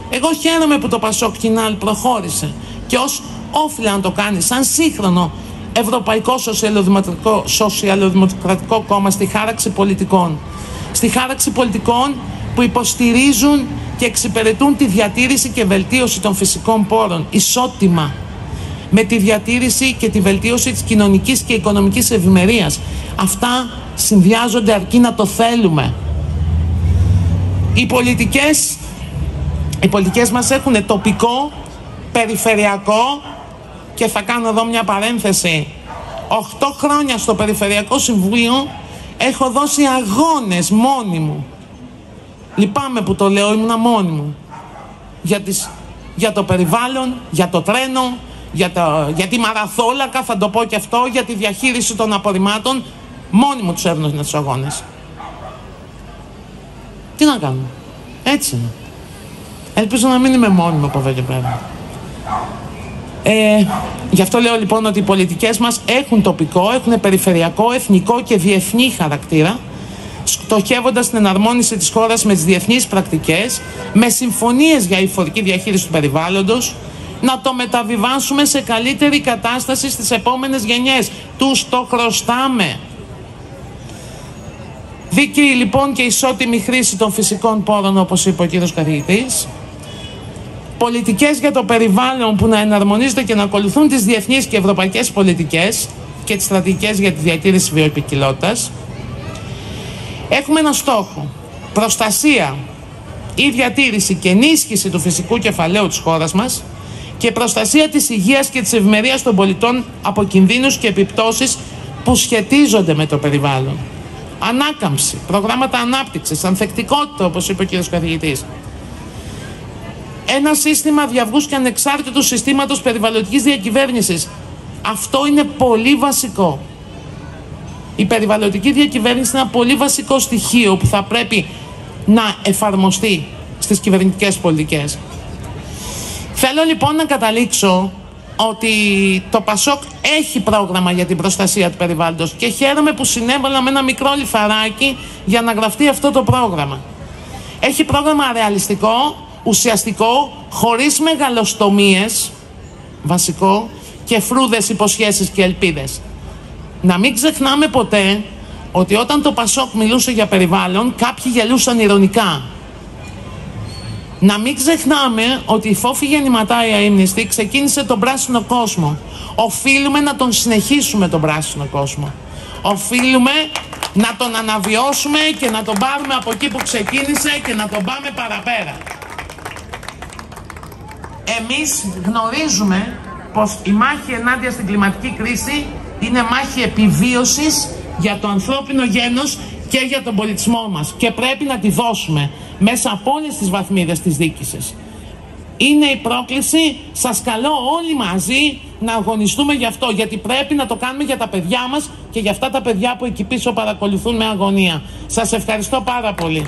Εγώ χαίρομαι που το Πασόκ Κινάλ προχώρησε και ως όφιλε να το κάνει σαν σύγχρονο Ευρωπαϊκό Σοσιαλδημοκρατικό, Σοσιαλδημοκρατικό Κόμμα στη χάραξη πολιτικών. Στη χάραξη πολιτικών που υποστηρίζουν και εξυπηρετούν τη διατήρηση και βελτίωση των φυσικών πόρων ισότιμα με τη διατήρηση και τη βελτίωση της κοινωνικής και οικονομικής ευημερίας. Αυτά συνδυάζονται αρκεί να το θέλουμε. Οι πολιτικές, οι πολιτικές μας έχουν τοπικό, περιφερειακό και θα κάνω εδώ μια παρένθεση. 8 χρόνια στο Περιφερειακό Συμβούλιο έχω δώσει αγώνες μόνη μου. Λυπάμαι που το λέω, ήμουνα μόνη μου. Για, τις, για το περιβάλλον, για το τρένο, για, το, για τη μαραθόλακα, θα το πω και αυτό, για τη διαχείριση των απορριμμάτων. Μόνοι μου τους έδωνα τους αγώνες. Τι να κάνω; Έτσι είναι. Ελπίζω να μην είμαι μόνιμο από εδώ και πέρα. Ε, γι' αυτό λέω λοιπόν ότι οι πολιτικές μας έχουν τοπικό, έχουν περιφερειακό, εθνικό και διεθνή χαρακτήρα στοχεύοντας την εναρμόνιση της χώρας με τις διεθνείς πρακτικές, με συμφωνίες για φορική διαχείριση του περιβάλλοντος, να το μεταβιβάσουμε σε καλύτερη κατάσταση στις επόμενες γενιές. Τους το χρωστάμε. Δίκαιη λοιπόν και ισότιμη χρήση των φυσικών πόρων όπως είπε ο κύριος καθηγητής. Πολιτικές για το περιβάλλον που να εναρμονίζονται και να ακολουθούν τις διεθνείς και ευρωπαϊκές πολιτικές και τις στρατηγικές για τη διατήρηση βιοποικιλότητας. Έχουμε ένα στόχο. Προστασία ή διατήρηση και ενίσχυση του φυσικού κεφαλαίου της χώρας μας και προστασία της υγείας και της ευημερίας των πολιτών από κινδύνους και επιπτώσεις που σχετίζονται με το περιβάλλον. Ανάκαμψη, προγράμματα ανάπτυξης, ανθεκτικότητα όπως είπε ο κ. καθηγητής. Ένα σύστημα διαβούς και ανεξάρτητου συστήματος περιβαλλοντικής διακυβέρνησης. Αυτό είναι πολύ βασικό. Η περιβαλλοντική διακυβέρνηση είναι ένα πολύ βασικό στοιχείο που θα πρέπει να εφαρμοστεί στις κυβερνητικές πολιτικές. Θέλω λοιπόν να καταλήξω ότι το ΠΑΣΟΚ έχει πρόγραμμα για την προστασία του περιβάλλοντος και χαίρομαι που συνέβαλα με ένα μικρό λιθαράκι για να γραφτεί αυτό το πρόγραμμα. Έχει πρόγραμμα ρεαλιστικό, ουσιαστικό, χωρίς μεγαλοστομίες, βασικό, και φρούδες υποσχέσεις και ελπίδες. Να μην ξεχνάμε ποτέ ότι όταν το Πασόκ μιλούσε για περιβάλλον, κάποιοι γελούσαν ηρωνικά. Να μην ξεχνάμε ότι η φόφη γεννηματάια ύμνηστη ξεκίνησε τον πράσινο κόσμο. Οφείλουμε να τον συνεχίσουμε τον πράσινο κόσμο. Οφείλουμε να τον αναβιώσουμε και να τον πάρουμε από εκεί που ξεκίνησε και να τον πάμε παραπέρα. Εμείς γνωρίζουμε πως η μάχη ενάντια στην κλιματική κρίση είναι μάχη επιβίωσης για το ανθρώπινο γένος και για τον πολιτισμό μας και πρέπει να τη δώσουμε μέσα από όλες τις βαθμίδες της δίκησης. Είναι η πρόκληση, σας καλώ όλοι μαζί να αγωνιστούμε γι' αυτό, γιατί πρέπει να το κάνουμε για τα παιδιά μας και για αυτά τα παιδιά που εκεί πίσω παρακολουθούν με αγωνία. Σας ευχαριστώ πάρα πολύ.